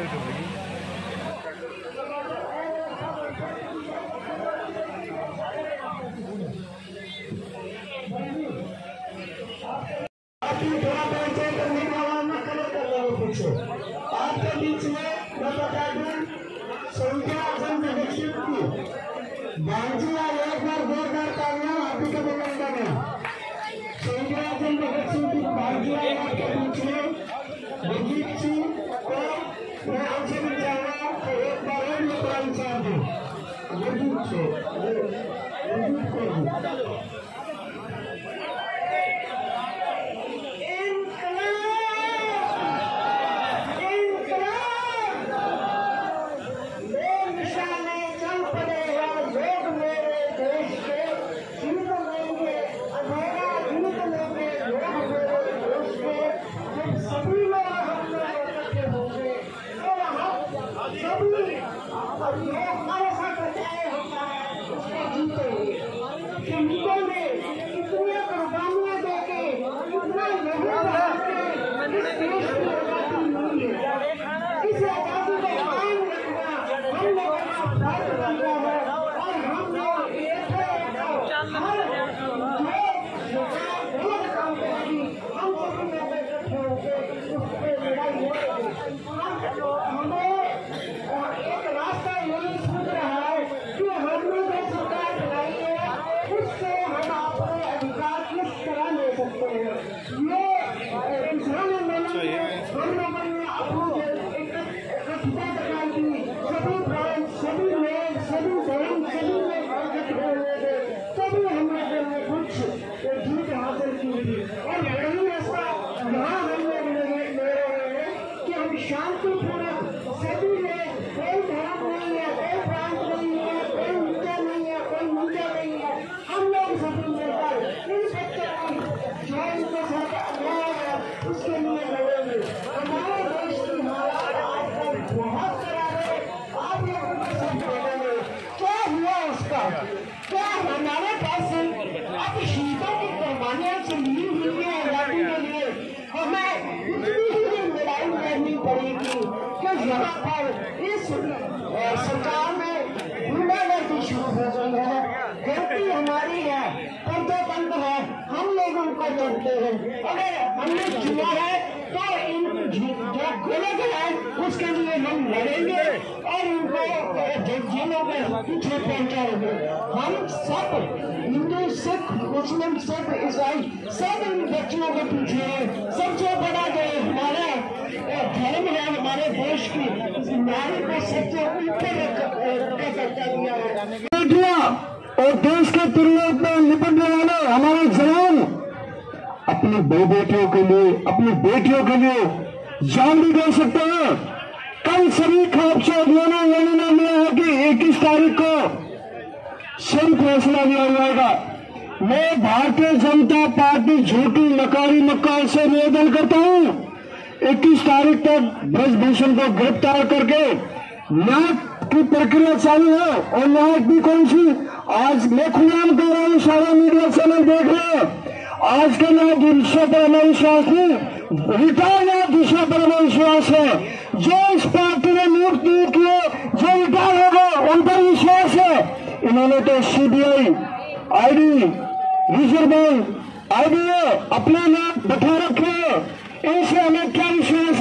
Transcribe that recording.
آپ کے بیچ میں بتا دوں سنکھیا آسن کی۔ بانجی والے na ajandawa barani kwanza ndio ndio ndio Amém. ہم لے سکتے ہیں ہم لوگ سبھی ہو تھے تبھی ہم کچھ جیت حاصل کی تھی اور ایسا ہم لوگ لے رہے ہیں کہ ہم شانتی پورک سبھی یہاں پر اس سرکار میں گنڈا گردی شروع ہو گئی ہے غلطی ہماری ہے پردے بند ہے ہم لوگ ان کو جانتے ہیں اگر ہم نے چنا ہے تو ان جو غلط ہے اس کے لیے ہم لڑیں گے اور ان کو جیلوں میں پیچھے پہنچائیں گے ہم سب ہندو سکھ مسلم سکھ عیسائی سب ان بچیوں کے پیچھے سب سے بڑا جو ہمارا قوم ہے ہمارے دیش کی ناری کو سب سے اوپر کا دیا۔ ہے اور دیش کے ترویج میں نپٹنے والے ہمارے جوان اپنی بے بیٹیوں کے لیے، اپنی بیٹیوں کے لیے جان بھی دے سکتے ہیں۔ کل سبھی خواب سے لینا لینا یعنی نہ ملا ہے کہ اکیس تاریخ کو سن فیصلہ لیا جائے گا۔ میں بھارتی جنتا پارٹی جھوٹی نکاری مکار سے نویدن کرتا ہوں۔ اکیس تاریخ تک برج بھوشن کو گرفتار کر کے نیب کی پرکریا چالو ہے اور نیب بھی کون سی؟ آج میں خلام کر رہا ہوں سارا میڈیا چینل دیکھ رہے ہیں آج کا نام پر ہمیں وشواس نہیں، ریٹائر نام پر ہمیں وشواس ہے۔ جو اس پارٹی نے نیوٹ نہیں کیے جو ریٹائر ہو گئے، ان پر وشواس ہے۔ انہوں نے تو C B I I D, Reserve Bank, I D A اپنا نام بٹھا رکھے Also, no 番事业